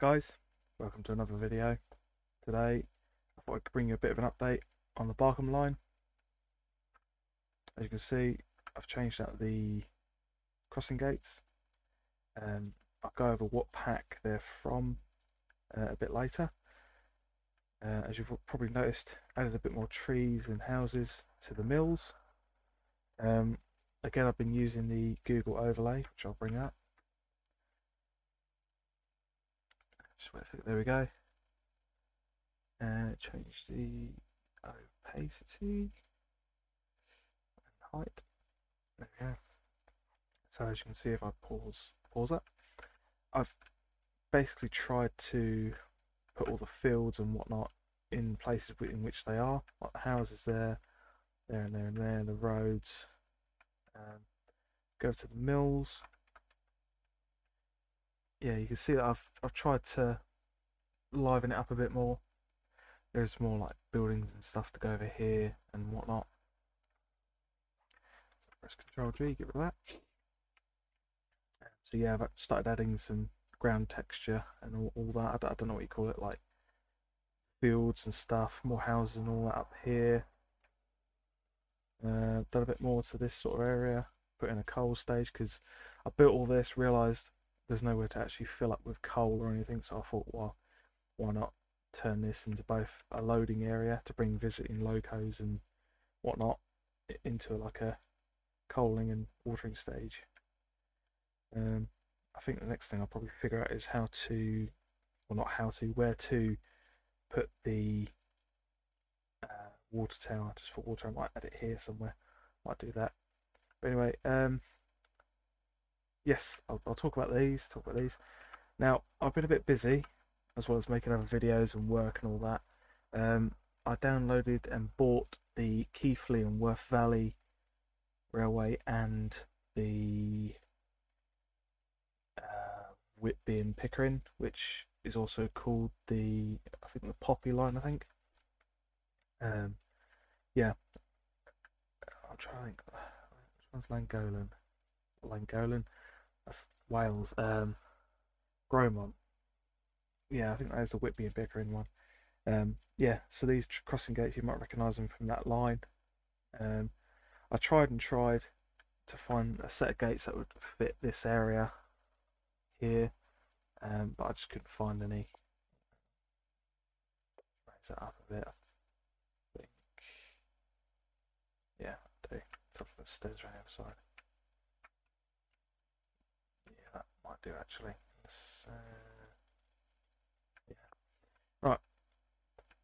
Hi guys, welcome to another video. Today I thought I'd bring you a bit of an update on the Barcombe line. As you can see, I've changed out the crossing gates. Um, I'll go over what pack they're from uh, a bit later. Uh, as you've probably noticed, added a bit more trees and houses to the mills. Um, again, I've been using the Google overlay, which I'll bring up. Just wait a second, there we go. Uh, change the opacity and height. There we go. So as you can see, if I pause pause that, I've basically tried to put all the fields and whatnot in places in which they are, like the houses there, there and there and there, the roads. Um, go to the mills. Yeah, you can see that I've I've tried to liven it up a bit more. There's more like buildings and stuff to go over here and whatnot. So press Control G, get rid of that. So yeah, I've started adding some ground texture and all, all that. I don't, I don't know what you call it, like fields and stuff, more houses and all that up here. Uh, done a bit more to this sort of area, put in a coal stage because I built all this, realised there's nowhere to actually fill up with coal or anything, so I thought, well, why not turn this into both a loading area to bring visiting locos and whatnot into like a coaling and watering stage. Um, I think the next thing I'll probably figure out is how to, well, not how to, where to put the uh, water tower. Just for water, I might add it here somewhere. Might do that. But anyway, um, yes, I'll, I'll talk about these. Talk about these. Now, I've been a bit busy, as well as making other videos and work and all that. Um, I downloaded and bought the Keighley and Worth Valley Railway and the uh, Whitby and Pickering, which is also called the I think the Poppy line. I think. Um, yeah. I'll try. And. Which one's Llangollen? Llangollen. That's Wales. Um, Grosmont. Yeah, I think that is the Whitby and Pickering one. Um, yeah, so these crossing gates you might recognise them from that line. Um, I tried and tried to find a set of gates that would fit this area here, um, but I just couldn't find any. Raise that up a bit. I think. Yeah, I do. Top of the stairs right the other side. Yeah, that might do actually. Uh, yeah. Right.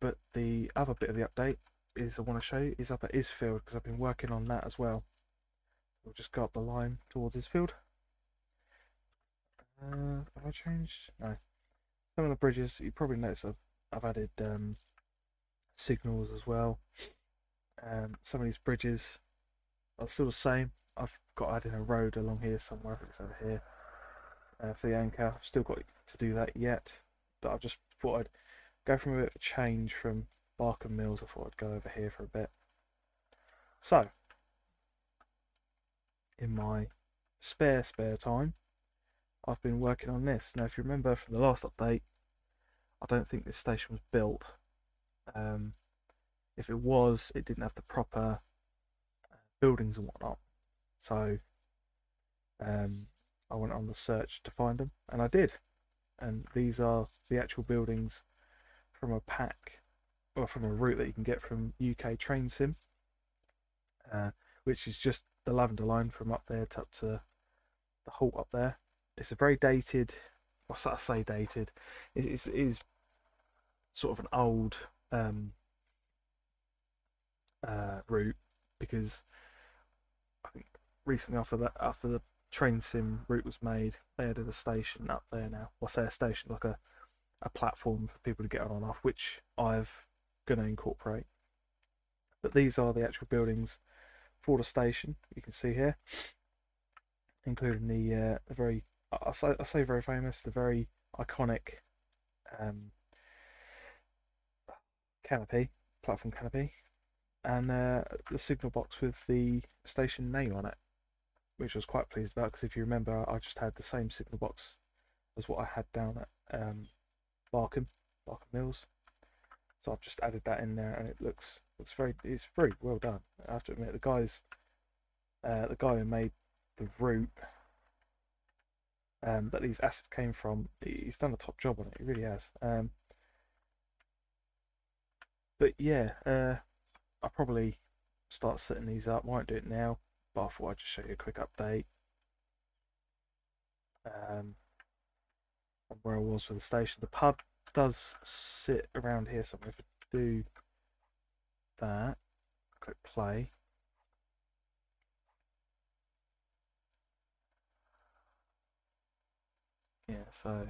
But the other bit of the update is I want to show you is up at Isfield because I've been working on that as well. We'll just go up the line towards Isfield. Uh, have I changed? No. Some of the bridges, you probably notice I've, I've added um, signals as well. Um, some of these bridges are still the same. I've got added a road along here somewhere. I think it's over here. Uh, for the anchor, I've still got to do that yet. But I've just thought I'd go from a bit of a change from Barcombe Mills. I thought I'd go over here for a bit. So, in my spare spare time, I've been working on this. Now, if you remember from the last update, I don't think this station was built. Um, if it was, it didn't have the proper uh, buildings and whatnot. So, um, I went on the search to find them, and I did. And these are the actual buildings from a pack, or from a route that you can get from UK Train Sim, uh, which is just the Lavender line from up there to up to the halt up there it's a very dated. What's that? I say dated. It is, sort of an old um, uh, route because I think recently after that after the train sim route was made, they added a station up there now. Well, I say a station like a a platform for people to get on and off, which I've going to incorporate. But these are the actual buildings for the station. You can see here, including the uh, the very I say, I say very famous, the very iconic um, canopy, platform canopy, and uh, the signal box with the station name on it, which I was quite pleased about because if you remember, I just had the same signal box as what I had down at um, Barcombe, Barcombe Mills. So I've just added that in there, and it looks looks very it's very well done. I have to admit, the guys, uh, the guy who made the route um, that these assets came from, he's done a top job on it. He really has. Um, but yeah, uh, I'll probably start setting these up. Won't do it now, but I thought I'd just show you a quick update. Um, on where I was with the station. The pub does sit around here somewhere. If I do that, click play. Yeah, so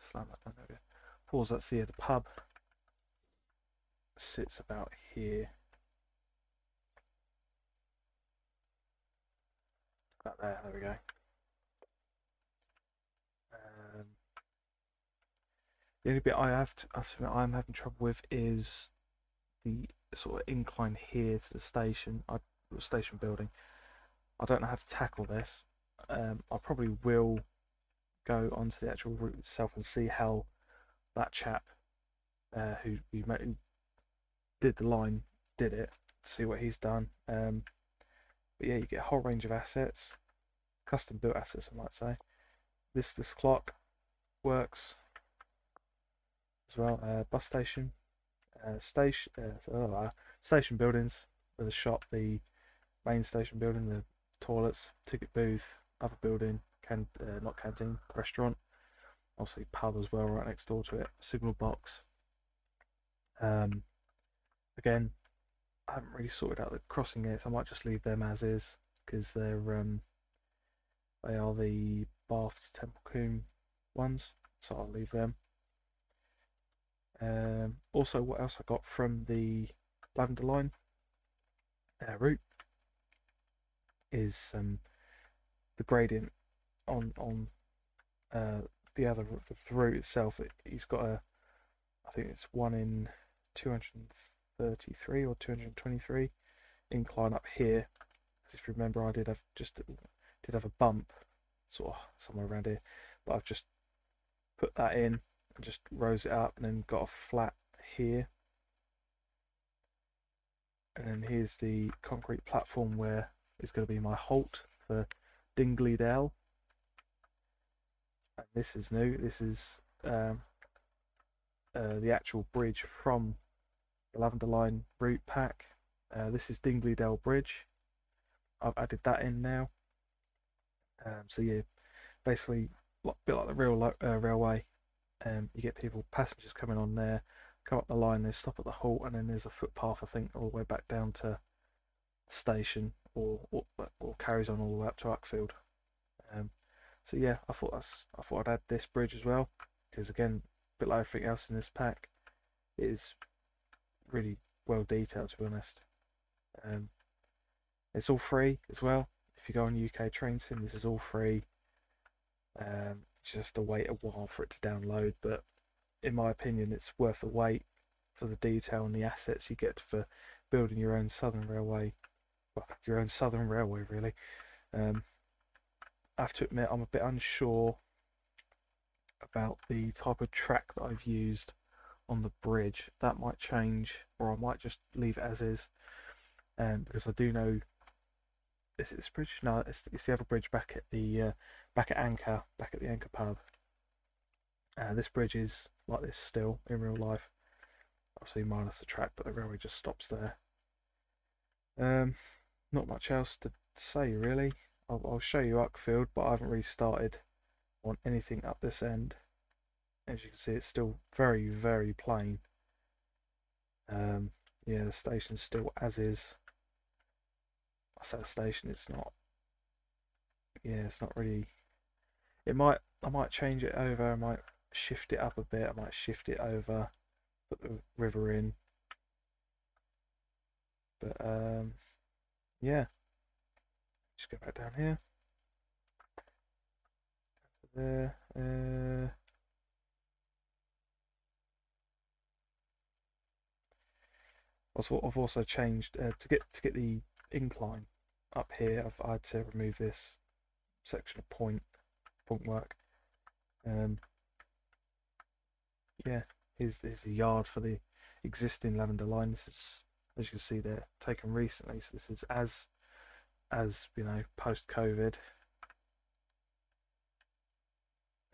slam that down there. Pause that. See, the pub sits about here. About there. There we go. Um, the only bit I have to, I'm having trouble with is the sort of incline here to the station, I, station building. I don't know how to tackle this. Um, I probably will go onto the actual route itself and see how that chap uh, who who did the line did it. See what he's done. Um, but yeah, you get a whole range of assets, custom built assets, I might say. This this clock works as well. Uh, bus station, uh, station, uh, oh, station buildings the shop, the main station building, the toilets, ticket booth, other building, can uh, not canteen, restaurant, obviously pub as well right next door to it, signal box. Um, again, I haven't really sorted out the crossing gates. I might just leave them as is because they're um, they are the Bath to Templecombe ones, so I'll leave them. Um, also, what else I got from the Lavender Line uh, route is um, the gradient on on uh, the other the route itself. It, he's got a, I think it's one in 233 or 223 incline up here. if you remember, I did have just did have a bump sort of somewhere around here, but I've just put that in and just rose it up and then got a flat here. And then here's the concrete platform where is going to be my halt for Dingley Dell. And this is new. This is um, uh, the actual bridge from the Lavender Line route pack. Uh, this is Dingley Dell Bridge. I've added that in now. Um, so yeah, basically a bit like the real uh, railway. Um, you get people, passengers coming on there, come up the line, they stop at the halt, and then there's a footpath I think all the way back down to station, or or, or carries on all the way up to Uckfield. Um, so yeah, I thought that's I thought I'd add this bridge as well because again, a bit like everything else in this pack, it is really well detailed to be honest. Um, it's all free as well. If you go on UK Train Sim, this is all free. Um, just to wait a while for it to download, but in my opinion, it's worth the wait for the detail and the assets you get for building your own Southern Railway well, your own Southern Railway, really. Um, I have to admit, I'm a bit unsure about the type of track that I've used on the bridge. That might change, or I might just leave it as is. Um, because I do know is it this bridge? No, it's, it's the other bridge back at the uh, back at Anchor, back at the Anchor pub. Uh, this bridge is like this still in real life. Obviously minus the track, but the railway just stops there. Um, not much else to say really. I'll, I'll show you Uckfield, but I haven't really started on anything up this end. As you can see, it's still very, very plain. Um, yeah, the station's still as is. I the station, it's not. Yeah, it's not really. It might. I might change it over. I might shift it up a bit. I might shift it over. Put the river in. But um, yeah. Just go back down here. There. Uh, I've also changed uh, to get to get the incline up here. I've I had to remove this section of point point work. Um, yeah, here's, here's the yard for the existing lavender line. This is, as you can see, they're taken recently. So this is as, as you know, post COVID.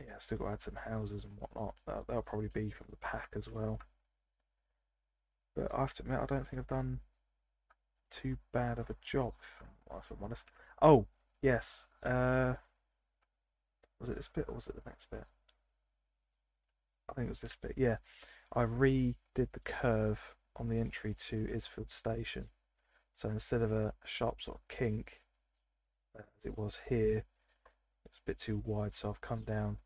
Yeah, still got to add some houses and whatnot. That'll, that'll probably be from the pack as well. But I have to admit, I don't think I've done too bad of a job, if I'm honest. Oh, yes. Uh, was it this bit or was it the next bit? I think it was this bit, yeah. I redid the curve on the entry to Isfield Station. So instead of a sharp sort of kink, as it was here, it's a bit too wide, so I've come down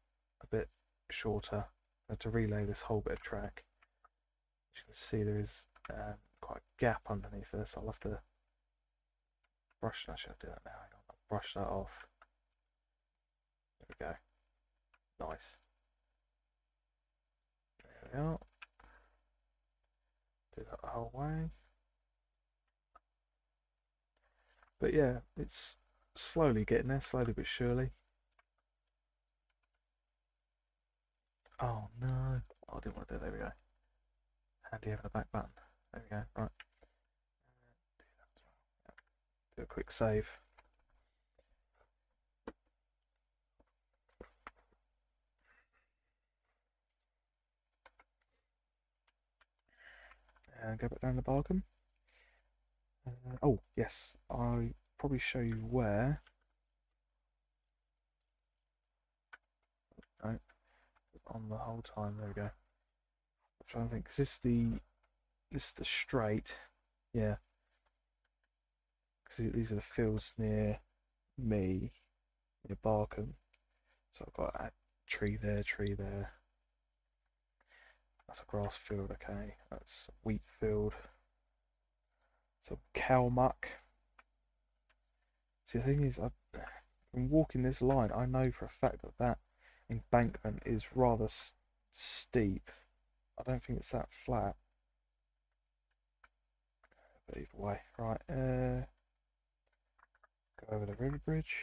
a bit shorter to relay this whole bit of track. You can see, there is um, quite a gap underneath this. I'll have to brush I do that now? I'll brush that off. There we go. Nice. There we are. Do that the whole way. But yeah, it's slowly getting there, slowly but surely. Oh no. Oh, I didn't want to do There we go. Handy having a back button. There we go. Right. Do a quick save. And go back down the bargain. Uh, oh, yes. I'll probably show you where. Right. On the whole time. There we go. I'm trying to think. Is this the this is the straight? Yeah. Because these are the fields near me, near Barcombe. So I've got a tree there, tree there. That's a grass field, okay. That's a wheat field. So cow muck. See, the thing is, been walking this line. I know for a fact that that embankment is rather steep. I don't think it's that flat. But either way, right. Uh, go over the river bridge.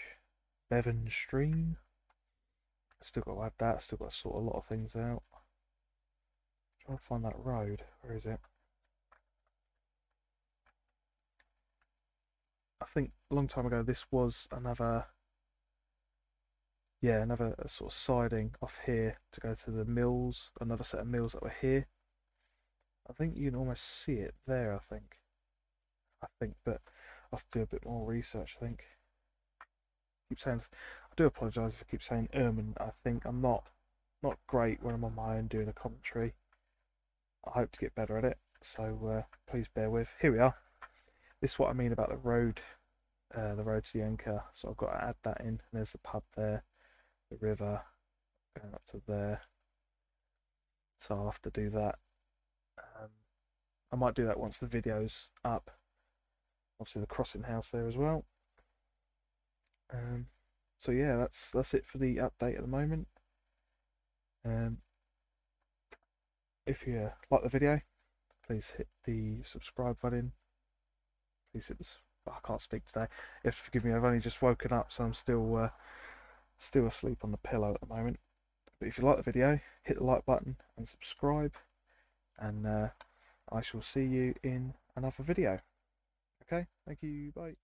Bevern Stream. Still got to add that. Still got to sort a lot of things out. Trying to find that road. Where is it? I think a long time ago this was another yeah, another sort of siding off here to go to the mills, another set of mills that were here. I think you can almost see it there, I think. I think, but I'll have to do a bit more research, I think. I keep saying, I do apologise if I keep saying ermine. I think I'm not, not great when I'm on my own doing a commentary. I hope to get better at it, so uh, please bear with. Here we are. This is what I mean about the road, uh, the road to the anchor. So I've got to add that in. There's the pub there, the river going up to there. So I'll have to do that. Um, I might do that once the video's up. Obviously the crossing house there as well. Um, so yeah, that's that's it for the update at the moment. Um, if you like the video, please hit the subscribe button. Please hit. Oh, I can't speak today. To forgive me. I've only just woken up, so I'm still uh, still asleep on the pillow at the moment. But if you like the video, hit the like button and subscribe, and uh, I shall see you in another video. Okay, thank you. Bye.